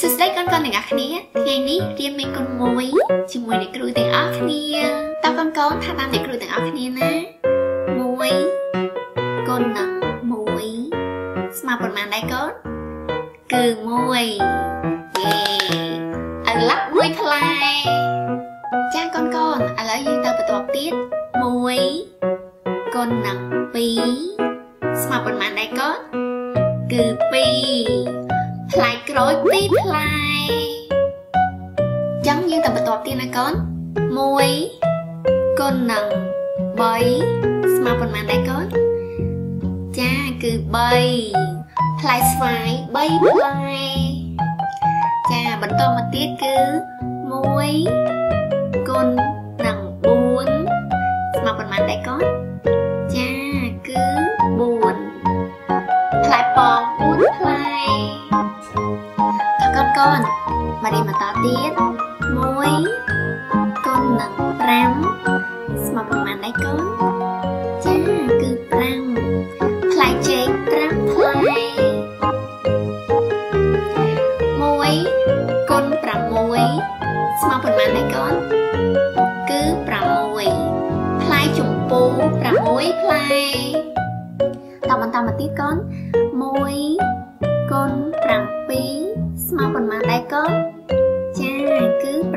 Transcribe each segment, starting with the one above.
សួស្តីកូនកូនទាំងអស់គ្នាថ្ងៃនេះរៀនមេគុណមួយជាមួយអ្នកគ្រូទាំងអស់គ្នាតើកូនកូនថាតាមអ្នកគ្រូទាំងអស់គ្នាណា1គុណនឹង1ស្មើប៉ុន្មានដែរកូនគឺ1យេឥឡូវមួយផ្លែចាកូនកូនឥឡូវយើងទៅបន្តទៀត1គុណនឹង2 ស្មើប៉ុន្មានដែរកូនគឺ2ផ្លែក្រូចពីរផ្លែចឹងយើងទៅបន្តទៀតណាកូន1គុណនឹង3ស្មើប៉ុន្មានដែរកូនចាគឺ3ផ្លែស្វាយ3ផ្លែចាបន្តមកទៀតគឺ1គុណនឹង4ស្មើប៉ុន្មានដែរកូន បន្តទៀត1គុណនឹង5ស្មើប៉ុន្មានដែរកូនចាគឺ5ផ្លែចេក5ផ្លែ1គុណ6ស្មើប៉ុន្មានដែរកូនគឺ6ផ្លែជម្ពូ6ផ្លែតបន្តមកទៀតកូន1គុណ7ស្មើប៉ុន្មានដែរកូនចាគឺ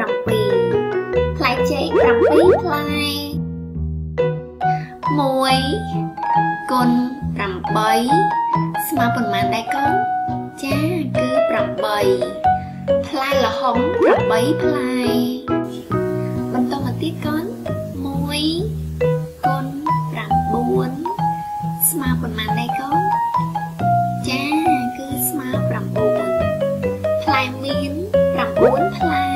7ផ្លែចេក7ផ្លែ1គុណ8ស្មើប៉ុន្មានដែរកូនចាគឺ8ផ្លែល្ហុង8ផ្លែបន្តមកទៀតកូន1គុណ9ស្មើប៉ុន្មានដែរកូន4ផ្លែ1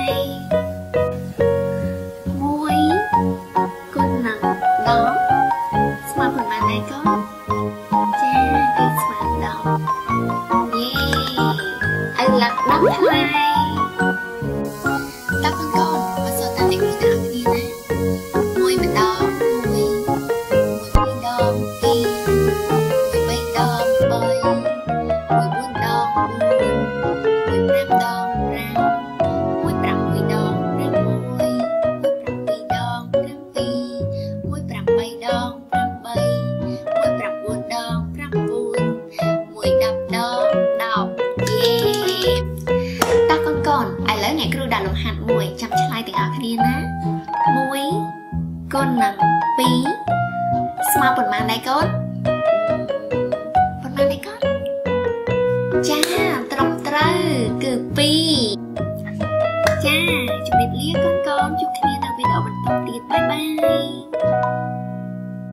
ស្មើប៉ុន្មានដែរកូនចាគឺស្មើ10យេឥឡូវ10ផ្លែអ្នកគ្រូដា តោះកូនកូនឥឡូវអ្នកគ្រូដាក់លំហាត់មួយចាំឆ្លើយទាំងអស់គ្នាណា1គុណនឹង2ស្មើប៉ុន្មានដែរកូនប៉ុន្មានដែរកូនចាត្រឹមត្រូវគឺ2ចាជម្រាបលាកូនកូនជួបគ្នានៅវីដេអូបន្តទៀតបាយបាយ